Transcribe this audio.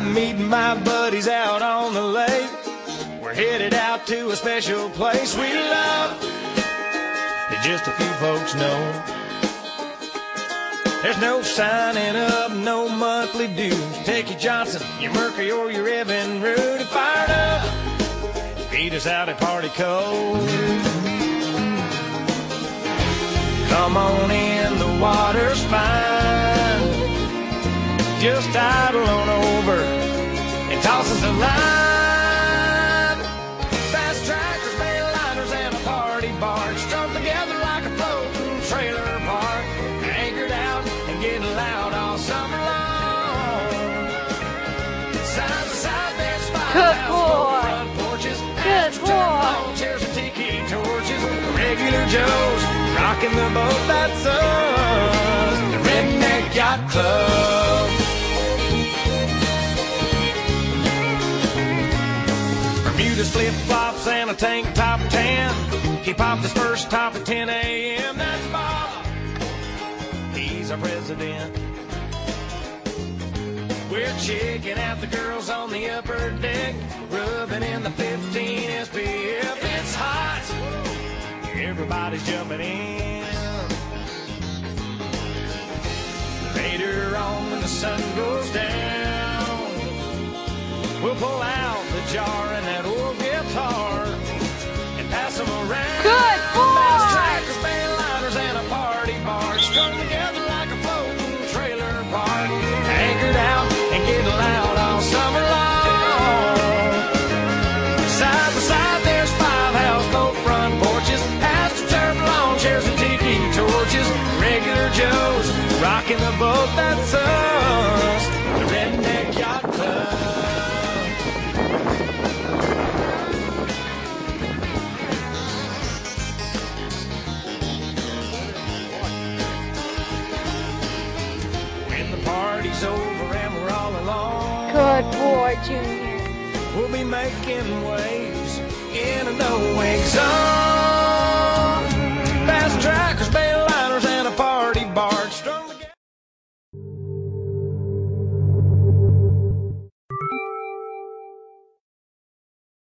my buddies out on the lake. We're headed out to a special place we love that just a few folks know. There's no signing up, no monthly dues. Take your Johnson, your Mercury, or your Evinrude fired up. Beat us out at Party Cove. Come on in, the water's fine. Just idle Chairs and tiki torches. Regular Joes rocking the boat that's us. The Redneck Yacht Club. Bermuda's flip flops and a tank top tan. He popped his first top at 10 a.m. That's Bob. He's our president. We're checking out the girls on the upper deck, rubbing in the 15 SPF. It's hot. Everybody's jumping in. Later on, when the sun goes down, we'll pull out the jar and that old guitar and pass them around. Good boy. Bass Trackers, band liners, and a party bar Rocking the boat that's us, the Redneck Yacht Club. When the party's over and we're all alone, Good boy, Junior. we'll be making way